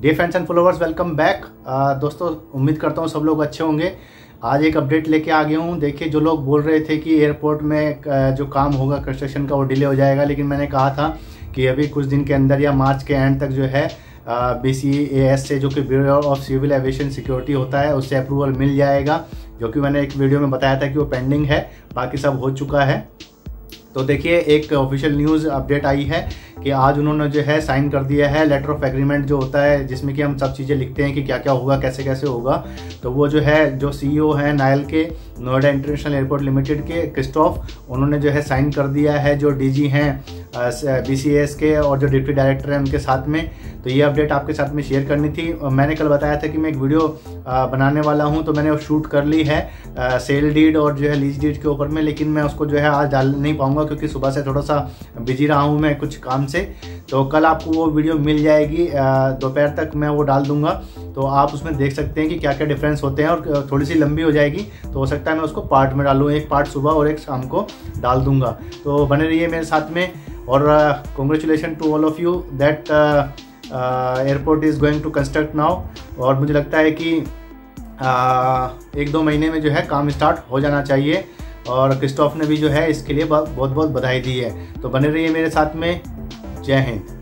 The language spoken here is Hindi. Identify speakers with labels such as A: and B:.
A: Dear friends and followers welcome back दोस्तों उम्मीद करता हूँ सब लोग अच्छे होंगे। आज एक अपडेट लेके आ गया हूँ। देखिए जो लोग बोल रहे थे कि एयरपोर्ट में uh, जो काम होगा कंस्ट्रक्शन का वो डिले हो जाएगा लेकिन मैंने कहा था कि अभी कुछ दिन के अंदर या मार्च के एंड तक जो है बी सी ए एस से जो कि bureau of civil aviation security होता है उससे अप्रूवल मिल जाएगा। जो कि मैंने एक वीडियो में बताया था कि वो पेंडिंग है बाकी सब हो चुका है। तो देखिए, एक ऑफिशियल न्यूज़ अपडेट आई है कि आज उन्होंने जो है साइन कर दिया है लेटर ऑफ़ एग्रीमेंट जो होता है, जिसमें कि हम सब चीज़ें लिखते हैं कि क्या क्या होगा कैसे कैसे होगा। तो वो जो है, जो सीईओ है नायल के नोएडा इंटरनेशनल एयरपोर्ट लिमिटेड के क्रिस्टॉफ उन्होंने जो है साइन कर दिया है, जो डीजी हैं बी के और जो डिप्टी डायरेक्टर हैं उनके साथ में। तो ये अपडेट आपके साथ में शेयर करनी थी। मैंने कल बताया था कि मैं एक वीडियो बनाने वाला हूँ तो मैंने शूट कर ली है सेल डीड और जो है लीज डीड के ऊपर में, लेकिन मैं उसको जो है आज डाल नहीं पाऊँगा क्योंकि सुबह से थोड़ा सा बिज़ी रहा हूँ मैं कुछ काम से। तो कल आपको वो वीडियो मिल जाएगी दोपहर तक मैं वो डाल दूँगा। तो आप उसमें देख सकते हैं कि क्या क्या डिफरेंस होते हैं और थोड़ी सी लंबी हो जाएगी तो हो सकता है मैं उसको पार्ट में डालूँ एक पार्ट सुबह और एक शाम को डाल दूँगा। तो बने रहिए मेरे साथ में और congratulation to all of you that airport is going to construct now और मुझे लगता है कि uh, एक दो महीने में जो है काम स्टार्ट हो जाना चाहिए और क्रिस्टोफ ने भी जो है इसके लिए बहुत बहुत बधाई दी है। तो बने रहिए मेरे साथ में। जय हिंद।